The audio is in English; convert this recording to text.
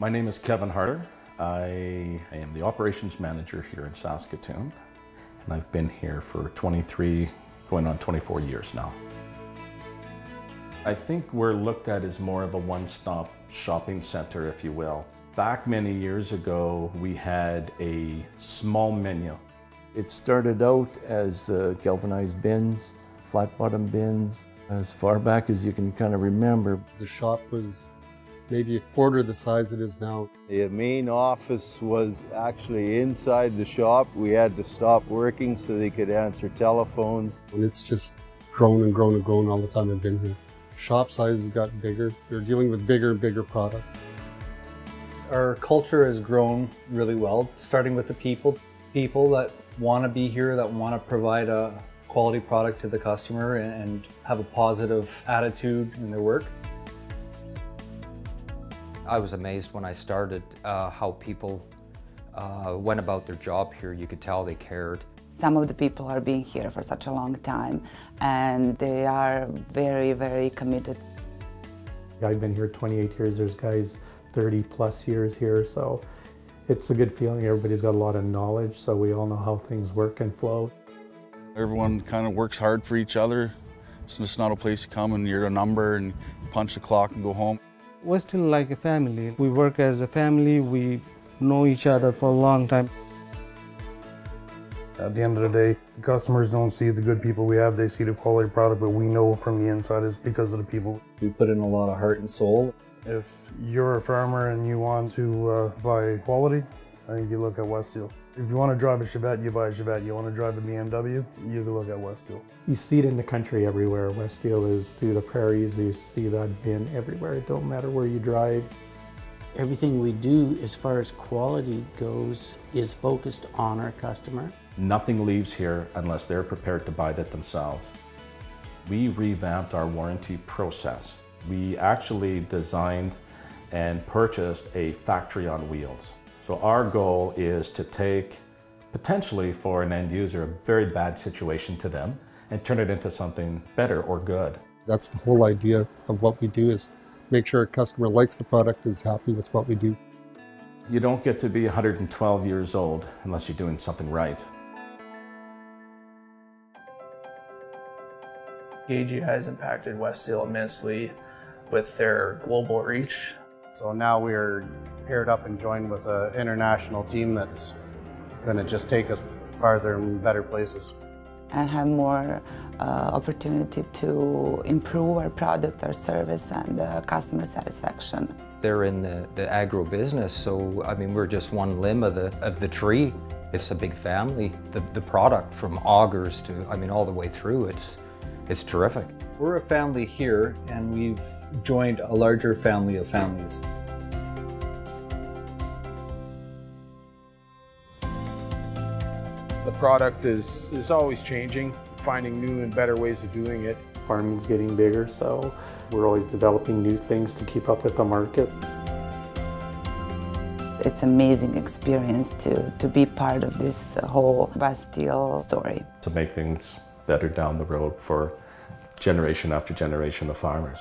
My name is Kevin Harder. I am the operations manager here in Saskatoon, and I've been here for 23, going on 24 years now. I think we're looked at as more of a one-stop shopping center, if you will. Back many years ago, we had a small menu. It started out as uh, galvanized bins, flat bottom bins, as far back as you can kind of remember. The shop was maybe a quarter the size it is now. The main office was actually inside the shop. We had to stop working so they could answer telephones. And it's just grown and grown and grown all the time I've been here. Shop sizes got bigger. We're dealing with bigger and bigger product. Our culture has grown really well, starting with the people. People that want to be here, that want to provide a quality product to the customer and have a positive attitude in their work. I was amazed when I started uh, how people uh, went about their job here. You could tell they cared. Some of the people are being here for such a long time and they are very, very committed. I've been here 28 years, there's guys 30 plus years here, so it's a good feeling. Everybody's got a lot of knowledge, so we all know how things work and flow. Everyone kind of works hard for each other. It's just not a place you come and you're a number and punch the clock and go home. We're still like a family. We work as a family, we know each other for a long time. At the end of the day, the customers don't see the good people we have, they see the quality product, but we know from the inside it's because of the people. We put in a lot of heart and soul. If you're a farmer and you want to uh, buy quality, I think you look at Westeel. If you want to drive a Chevette, you buy a Chevette. You want to drive a BMW, you can look at Westeel. You see it in the country everywhere. Westeel is through the prairies. You see that bin everywhere. It don't matter where you drive. Everything we do as far as quality goes is focused on our customer. Nothing leaves here unless they're prepared to buy that themselves. We revamped our warranty process. We actually designed and purchased a factory on wheels. So our goal is to take potentially for an end user a very bad situation to them and turn it into something better or good. That's the whole idea of what we do is make sure a customer likes the product is happy with what we do. You don't get to be 112 years old unless you're doing something right. AGI has impacted Westeel immensely with their global reach. So now we're paired up and joined with an international team that's going to just take us farther and better places. And have more uh, opportunity to improve our product, our service, and uh, customer satisfaction. They're in the, the agro business, so I mean, we're just one limb of the, of the tree. It's a big family. The, the product from augers to, I mean, all the way through, it's, it's terrific. We're a family here, and we've joined a larger family of families. The product is, is always changing, finding new and better ways of doing it. Farming's getting bigger, so we're always developing new things to keep up with the market. It's an amazing experience to, to be part of this whole Westeel story. To make things better down the road for generation after generation of farmers.